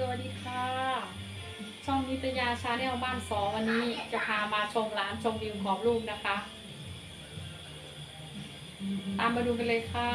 สวัสดีค่ะ ช่องนิตยาชาแนลบ้านสอวันนี้จะพามาชมร้านชมวิวกรอบรูปนะคะ ตามมาดูกันเลยค่ะ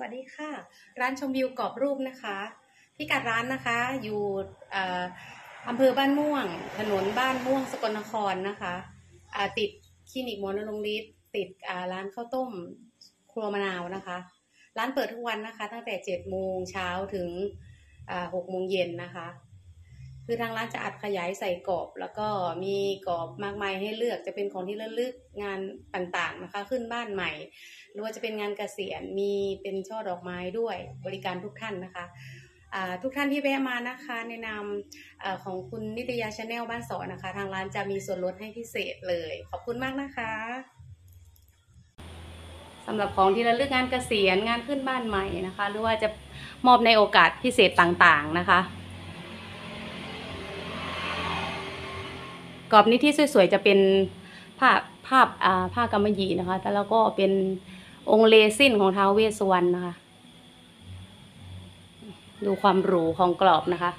สวัสดีค่ะ ร้านชมวิวกรอบรูปนะคะพิกัดร้านนะคะอยู่เอ่อำเภอบ้านม่วง ถนนบ้านม่วงสกลนครนะคะติดคลินิกหมอนรงฤทธิ์ติดร้านข้าวต้มครัวมะนาวนะคะ ร้านเปิดทุกวันนะคะ ตั้งแต่เจ็ดโมงเช้าถึงหกโมงเย็นนะคะ คือทางร้านจะอัดขยายใส่กรอบ แล้วก็มีกรอบมากมายให้เลือกจะเป็นของที่ระลึกงานต่างๆนะคะ ขึ้นบ้านใหม่ หรือว่าจะเป็นงานเกษียณมีเป็นช่อดอกไม้ด้วยบริการทุกท่านนะคะทุกท่านที่แวะมานะคะในนามเอ่อของคุณนิตยาชาแนลบ้านสอนนะคะ ทางร้านจะมีส่วนลดให้พิเศษเลย ขอบคุณมากนะคะสำหรับของที่ระลึกงานเกษียณงานขึ้นบ้านใหม่นะคะ หรือว่าจะมอบในโอกาสพิเศษต่างๆนะคะ กรอบนี้ที่สวยๆจะเป็นภาพภาพอ่าผ้ากำมะหยี่นะคะแต่แล้วก็เป็นองค์เลซินของท้าวเวสสวรรณนะคะ ดูความหรูของกรอบนะคะ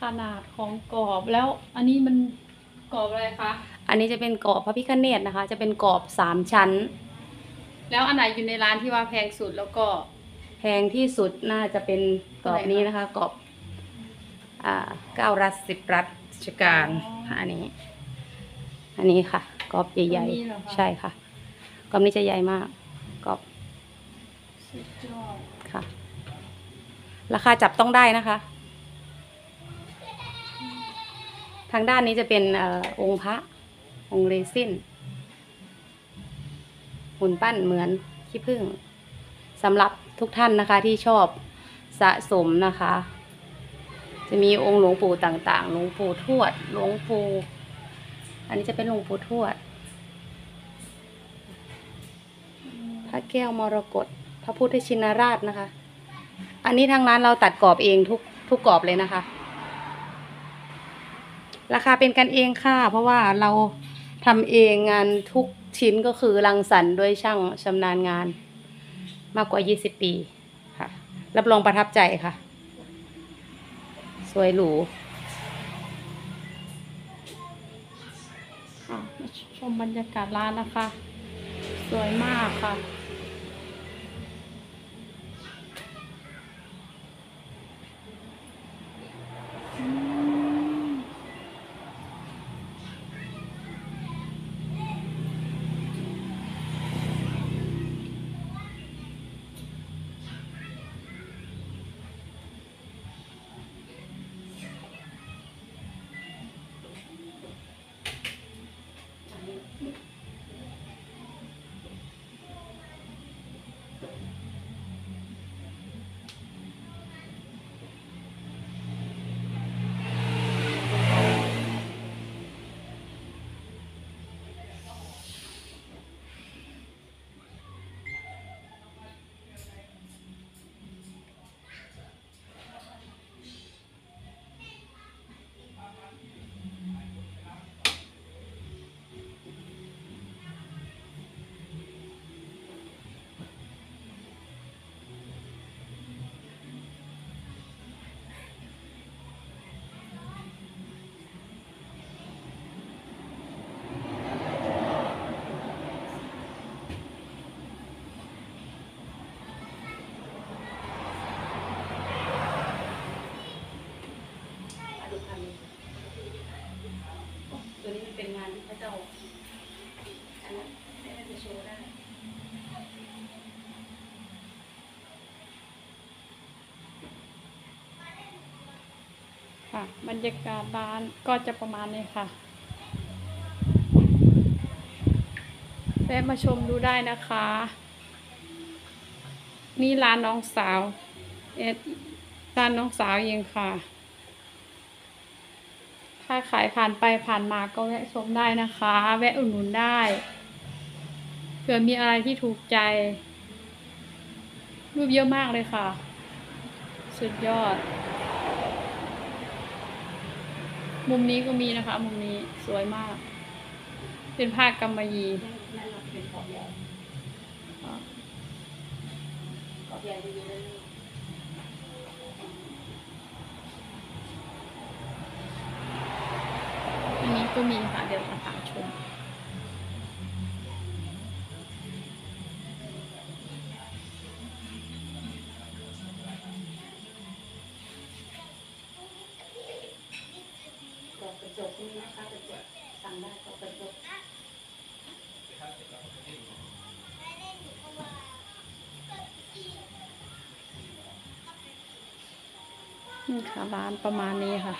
ขนาดของกรอบแล้วอันนี้มันกรอบอะไรคะ อันนี้จะเป็นกรอบพระพิฆเนศนะคะ จะเป็นกรอบสามชั้น แล้วอันไหนอยู่ในร้านที่ว่าแพงสุดแล้วก็ แพงที่สุดน่าจะเป็นกรอบนี้นะคะกรอบ อ่า เก้ารัฐสิบรัฐราชการอ๋ออัอันนี้ อันนี้ค่ะกรอบใหญ่ อันนี้เหรอคะ ๆ ใช่ค่ะกรอบนี้จะใหญ่มากกรอบสุดยอดค่ะ ราคาจับต้องได้นะคะ ทางด้านนี้จะเป็นเออองค์พระองค์เรซินหุ่นปั้นเหมือนขี้ผึ้งสำหรับทุกท่านนะคะที่ชอบสะสมนะคะ จะมีองค์หลวงปู่ต่างๆ หลวงปู่ทวด หลวงปู่ อันนี้จะเป็นหลวงปู่ทวด พระแก้วมรกต พระพุทธชินราชนะคะ อันนี้ทางร้านเราตัดกรอบเองทุกทุกกรอบเลยนะคะ ราคาเป็นกันเองค่ะ เพราะว่าเราทำเองงานทุกชิ้นก็คือรังสรรค์ด้วยช่างชำนาญงานมากกว่า 20 ปีค่ะ รับรองประทับใจค่ะ สวยหรูอะมาชมบรรยากาศร้านนะคะ สวยมากค่ะ ชว์ได้ค่ะบรรยากาศร้านก็จะประมาณนี้ค่ะแวะมาชมดูได้นะคะ นี่ร้านน้องสาวเอ็ดร้านน้องสาวเองค่ะ ถ้าขายผ่านไปผ่านมาก็แวะชมได้นะคะ แวะอุดหนุนได้ ผื่อมีอะไรที่ถูกใจ รูปเยอะมากเลยค่ะ สุดยอด มุมนี้ก็มีนะคะ มุมนี้สวยมาก เป็นผ้ากำมะหยี่อันนี้ก็มีค่ะเดี๋ยว นี่นะคะกระจกสั่งได้กรอบกระจกนี่ค่ะร้านประมาณนี้ค่ะ